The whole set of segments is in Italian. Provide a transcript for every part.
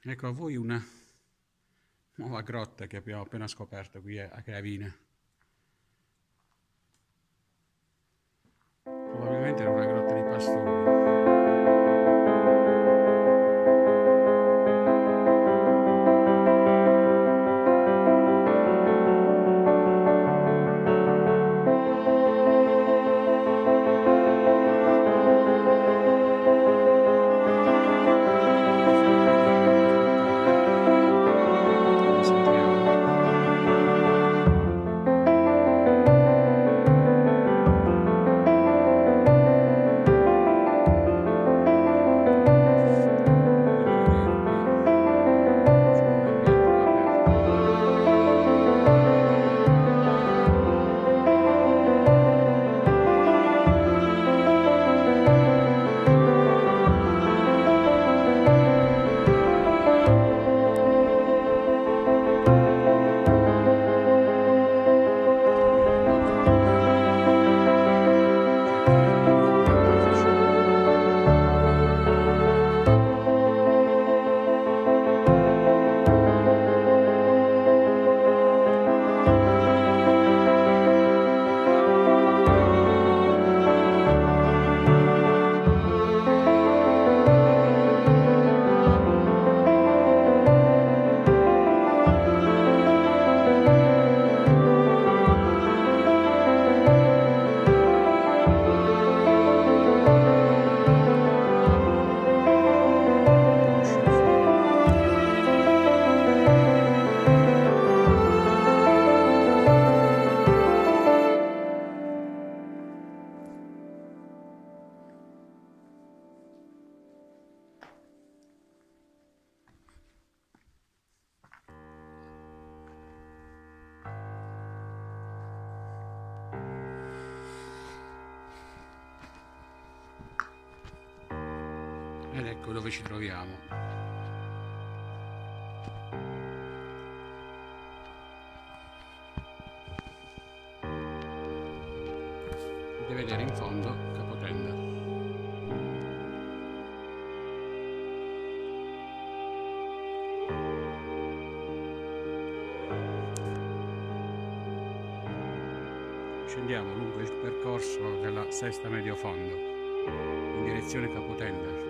Ecco a voi una nuova grotta che abbiamo appena scoperto qui a Gravina. Probabilmente era una grotta di pastori. Ed ecco dove ci troviamo. Potete vedere in fondo Capotenda. Scendiamo lungo il percorso della sesta medio fondo in direzione Capotenda.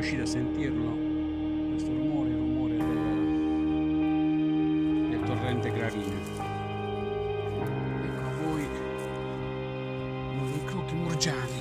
Riuscite a sentirlo, questo rumore il rumore del, del torrente Gravina. Ecco a voi murgiani.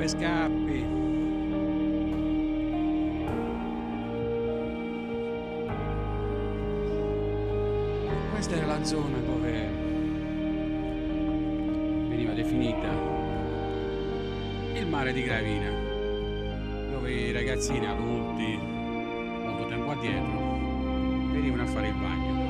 Dove scappi? Questa era la zona dove veniva definita il mare di Gravina, dove i ragazzini adulti, molto tempo addietro, venivano a fare il bagno.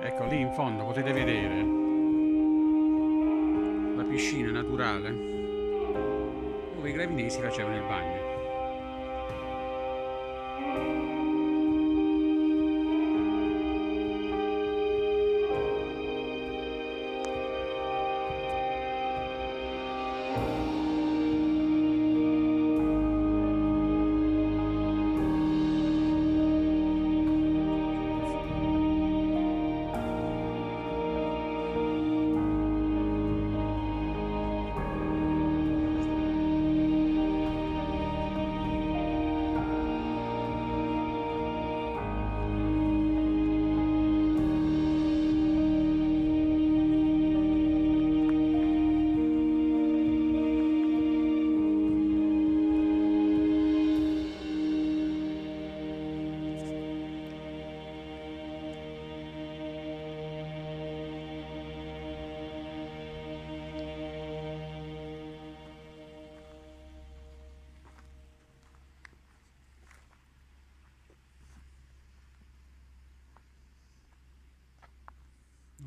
Ecco lì in fondo potete vedere la piscina naturale dove i gravinesi facevano il bagno.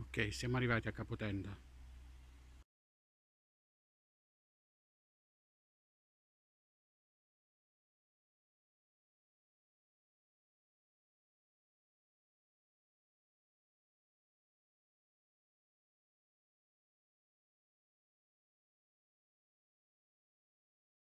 Ok, siamo arrivati a Capotenda.